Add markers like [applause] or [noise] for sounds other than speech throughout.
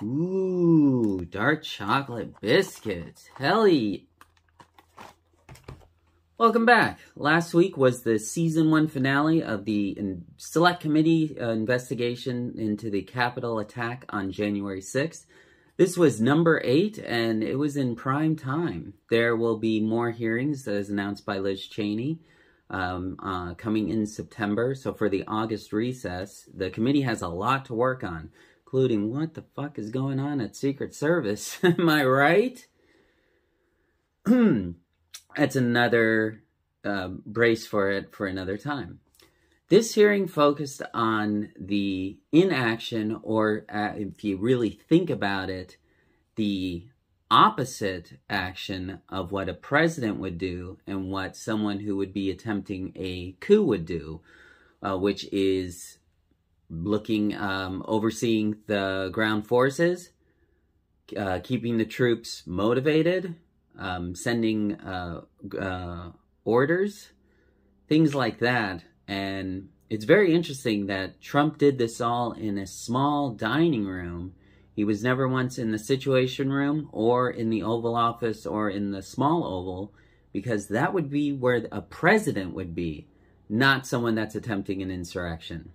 Ooh, dark chocolate biscuits. Helly. Welcome back. Last week was the season one finale of the Select Committee uh, investigation into the Capitol attack on January 6th. This was number eight, and it was in prime time. There will be more hearings, as announced by Liz Cheney, um, uh, coming in September. So for the August recess, the committee has a lot to work on including what the fuck is going on at Secret Service. [laughs] Am I right? [clears throat] That's another uh, brace for it for another time. This hearing focused on the inaction, or uh, if you really think about it, the opposite action of what a president would do and what someone who would be attempting a coup would do, uh, which is looking, um, overseeing the ground forces, uh, keeping the troops motivated, um, sending uh, uh, orders, things like that. And it's very interesting that Trump did this all in a small dining room. He was never once in the Situation Room or in the Oval Office or in the small Oval because that would be where a president would be, not someone that's attempting an insurrection.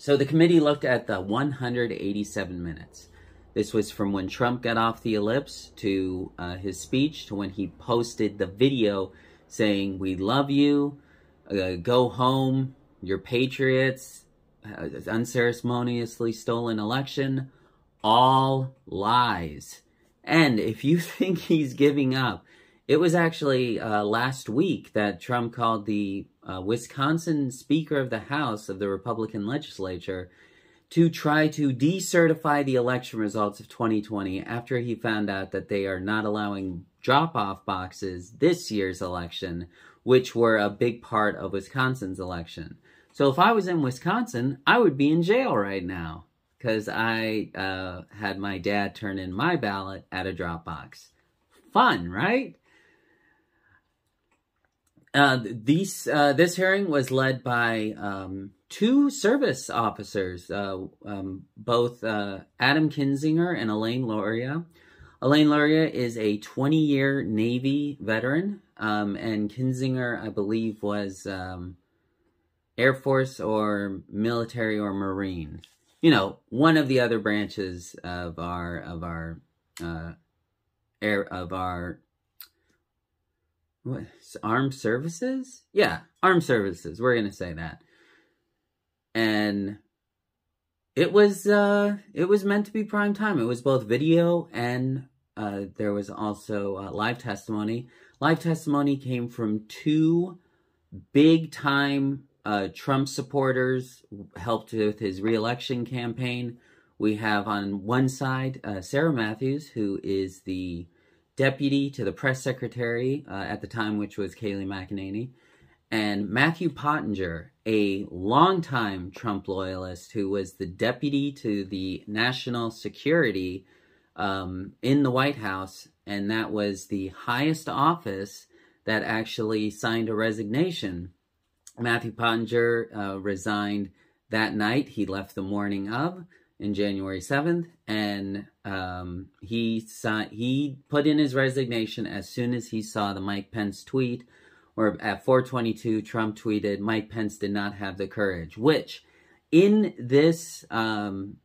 So the committee looked at the 187 minutes. This was from when Trump got off the ellipse to uh, his speech to when he posted the video saying, We love you, uh, go home, you're patriots, uh, unceremoniously stolen election, all lies. And if you [laughs] think he's giving up, it was actually uh, last week that Trump called the uh, Wisconsin Speaker of the House of the Republican legislature to try to decertify the election results of 2020 after he found out that they are not allowing drop off boxes this year's election, which were a big part of Wisconsin's election. So if I was in Wisconsin, I would be in jail right now because I uh, had my dad turn in my ballot at a drop box. Fun, right? Uh, these uh, this hearing was led by um, two service officers, uh, um, both uh, Adam Kinzinger and Elaine Luria. Elaine Luria is a 20-year Navy veteran, um, and Kinzinger, I believe, was um, Air Force or military or Marine. You know, one of the other branches of our of our uh, air of our what? Armed services? Yeah armed services. We're gonna say that. And it was uh it was meant to be prime time. It was both video and uh there was also uh, live testimony. Live testimony came from two big time uh trump supporters helped with his reelection campaign. We have on one side uh, sarah matthews who is the deputy to the press secretary uh, at the time, which was Kayleigh McEnany, and Matthew Pottinger, a longtime Trump loyalist who was the deputy to the national security um, in the White House, and that was the highest office that actually signed a resignation. Matthew Pottinger uh, resigned that night. He left the morning of in January 7th, and um, he signed, he put in his resignation as soon as he saw the Mike Pence tweet, or at 422, Trump tweeted, Mike Pence did not have the courage, which in this, um,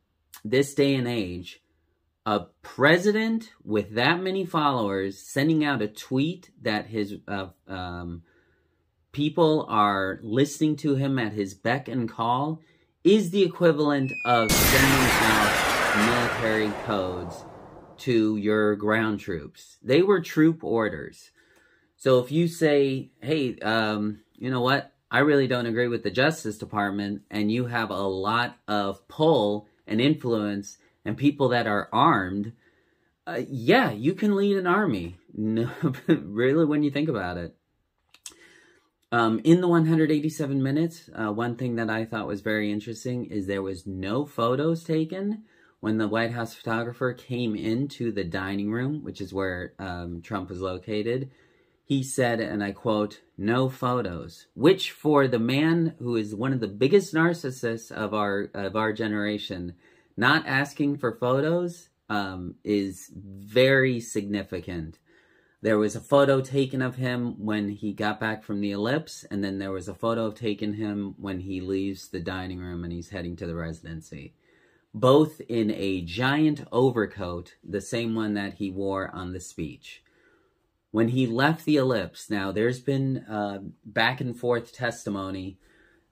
this day and age, a president with that many followers sending out a tweet that his uh, um, people are listening to him at his beck and call is the equivalent of sending out military codes to your ground troops. They were troop orders. So if you say, hey, um, you know what? I really don't agree with the Justice Department, and you have a lot of pull and influence and people that are armed, uh, yeah, you can lead an army. [laughs] No, [laughs] really, when you think about it. Um, in the 187 minutes, uh, one thing that I thought was very interesting is there was no photos taken when the White House photographer came into the dining room, which is where um, Trump was located. He said, and I quote, no photos, which for the man who is one of the biggest narcissists of our, of our generation, not asking for photos um, is very significant. There was a photo taken of him when he got back from the ellipse, and then there was a photo taken him when he leaves the dining room and he's heading to the residency. Both in a giant overcoat, the same one that he wore on the speech. When he left the ellipse, now there's been uh, back and forth testimony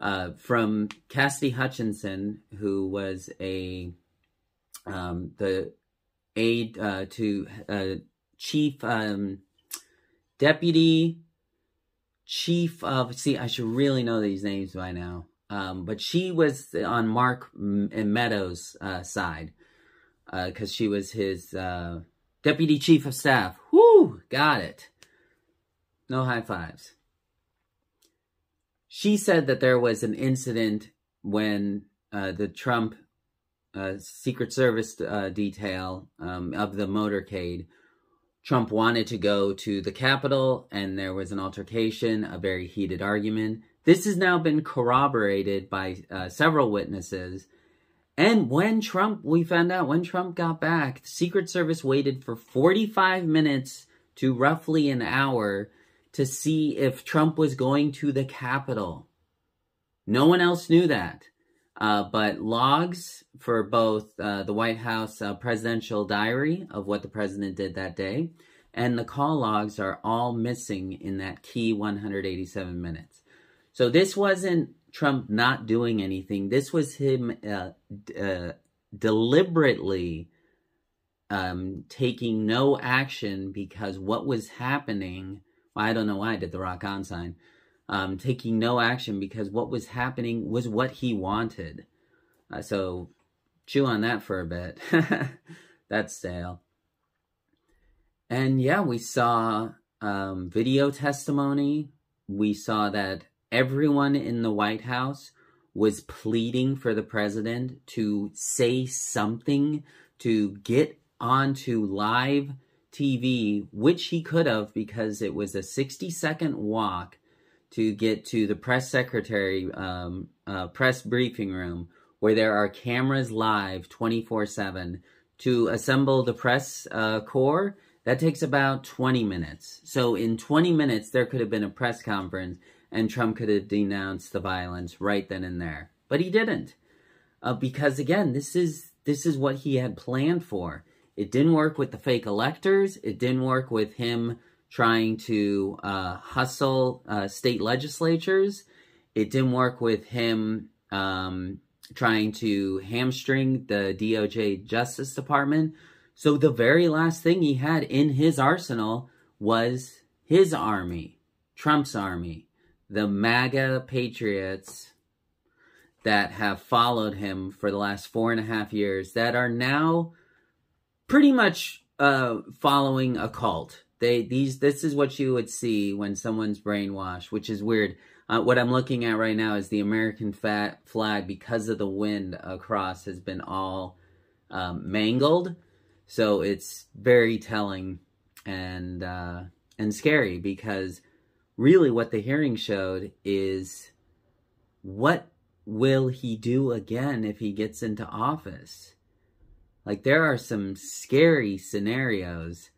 uh, from Cassidy Hutchinson, who was a um, the aide uh, to uh, chief um, deputy chief of see I should really know these names by now. Um, but she was on Mark and Meadows' uh, side because uh, she was his uh, deputy chief of staff. Whoo, got it. No high fives she said that there was an incident when uh, the Trump uh, Secret Service uh, detail um, of the motorcade, Trump wanted to go to the Capitol and there was an altercation, a very heated argument. This has now been corroborated by uh, several witnesses. And when Trump, we found out when Trump got back, the Secret Service waited for 45 minutes to roughly an hour to see if Trump was going to the Capitol. No one else knew that. Uh, but logs for both uh, the White House uh, presidential diary of what the president did that day and the call logs are all missing in that key 187 minutes. So this wasn't Trump not doing anything. This was him uh, uh, deliberately um, taking no action because what was happening well, I don't know why I did the rock on sign. Um, taking no action because what was happening was what he wanted. Uh, so chew on that for a bit. [laughs] That's stale. And yeah, we saw um, video testimony. We saw that everyone in the White House was pleading for the president to say something, to get onto live TV, which he could have because it was a 60 second walk to get to the press secretary um, uh, press briefing room where there are cameras live 24 7 to assemble the press uh, corps. That takes about 20 minutes. So in 20 minutes there could have been a press conference and trump could have denounced the violence right then and there. But he didn't. Uh, because again this is this is what he had planned for. It didn't work with the fake electors. It didn't work with him trying to uh, hustle uh, state legislatures. It didn't work with him um, trying to hamstring the DOJ Justice Department. So the very last thing he had in his arsenal was his army, Trump's army, the MAGA patriots that have followed him for the last four and a half years that are now pretty much uh, following a cult. They these this is what you would see when someone's brainwashed, which is weird. Uh, what I'm looking at right now is the American fat flag because of the wind across has been all um, mangled, so it's very telling and uh, and scary because really what the hearing showed is what will he do again if he gets into office? Like there are some scary scenarios,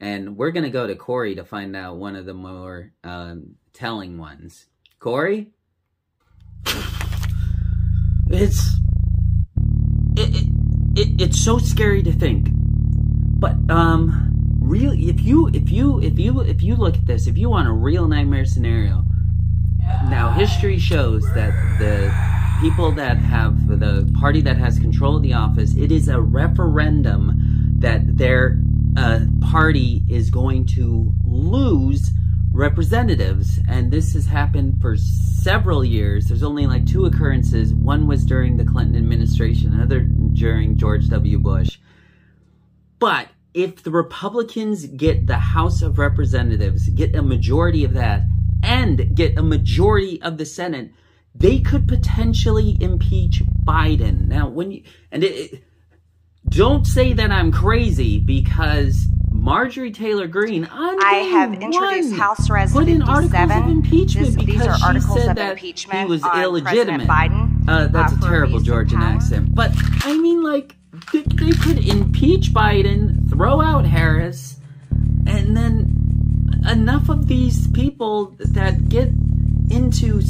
and we're gonna go to Corey to find out one of the more um, telling ones. Corey, it's it, it, it it's so scary to think, but um, really, if you if you if you if you look at this, if you want a real nightmare scenario, now history shows that the people that have the party that has control of the office, it is a referendum that their uh, party is going to lose representatives. And this has happened for several years. There's only like two occurrences. One was during the Clinton administration, another during George W. Bush. But if the Republicans get the House of Representatives, get a majority of that, and get a majority of the Senate, they could potentially impeach Biden. Now, when you and it, it, don't say that I'm crazy because Marjorie Taylor Greene on I have introduced one, House Res put in articles of impeachment this, because these are articles she said of that impeachment he was illegitimate. President Biden. Uh, that's uh, a terrible Georgian accent. But I mean, like they, they could impeach Biden, throw out Harris, and then enough of these people that get into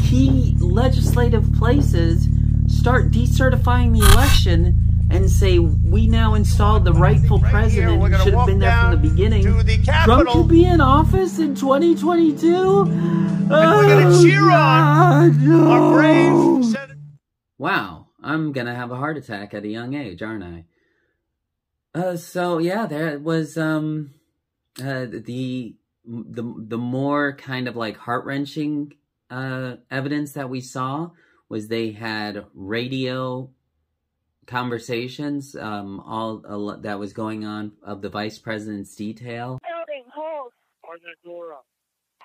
key legislative places start decertifying the election and say we now installed the rightful Right president who should have been there from the down beginning. to the Trump Capitol. could be in office in 2022. And we're gonna cheer on Our brave Senator. Wow, I'm gonna have a heart attack at a young age, aren't I? Uh, so yeah, there was um, uh, the the the more kind of like heart wrenching uh evidence that we saw was they had radio conversations um all a lo- that was going on of the vice president's detail Building, hold, How's that door up?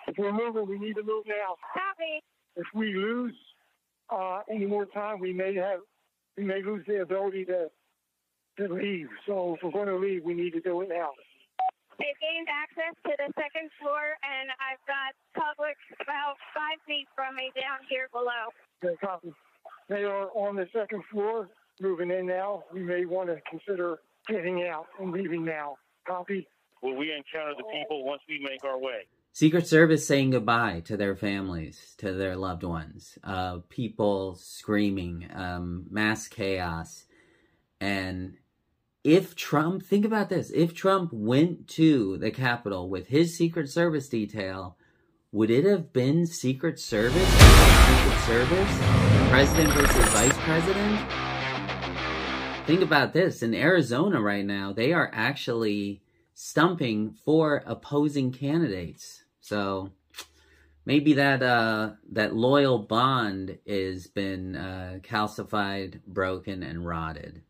If we're moving, we need to move now. copy. If we lose uh, any more time, we may have we may lose the ability to to leave. So if we're going to leave, we need to do it now. They've gained access to the second floor, and I've got public about five feet from me down here below. Okay, copy. They are on the second floor, moving in now. We may want to consider getting out and leaving now. Copy. Will we encounter the people once we make our way? Secret Service saying goodbye to their families, to their loved ones, uh, people screaming, um, mass chaos. And if Trump, think about this, if Trump went to the Capitol with his Secret Service detail, would it have been Secret Service Secret Service? President versus Vice President? Think about this. In Arizona right now, they are actually stumping for opposing candidates. So maybe that uh that loyal bond has been uh calcified, broken and rotted.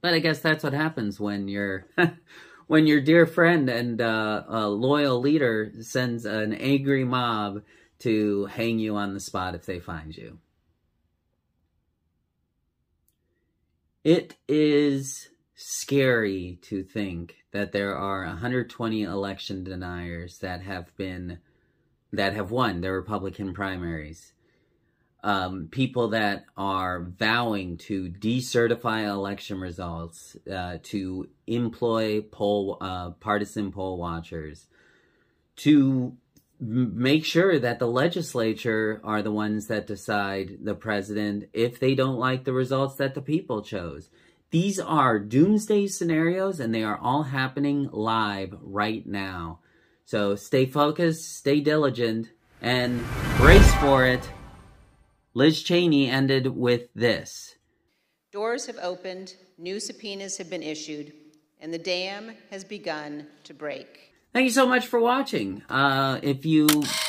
But I guess that's what happens when your [laughs] when your dear friend and uh, loyal leader sends an angry mob to hang you on the spot if they find you. It is scary to think that there are 120 election deniers that have been that have won the Republican primaries. Um, people that are vowing to decertify election results, uh, to employ poll uh, partisan poll watchers, to make sure that the legislature are the ones that decide the president if they don't like the results that the people chose. These are doomsday scenarios and they are all happening live right now. So stay focused, stay diligent, and brace for it. Liz Cheney ended with this. Doors have opened, new subpoenas have been issued, and the dam has begun to break. Thank you so much for watching. Uh, if you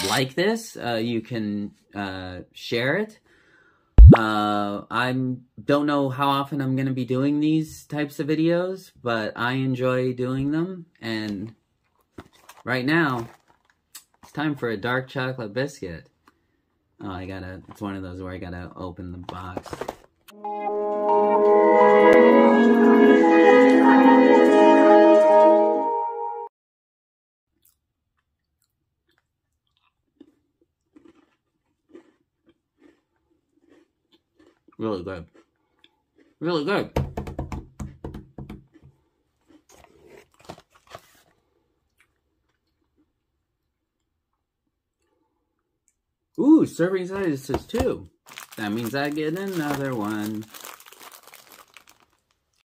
like this, uh, you can uh, share it. Uh, I don't know how often I'm going to be doing these types of videos, but I enjoy doing them. And right now, it's time for a dark chocolate biscuit. Oh, I gotta, it's one of those where I gotta open the box. Really good. Really good. Ooh, serving size is two. That means I get another one.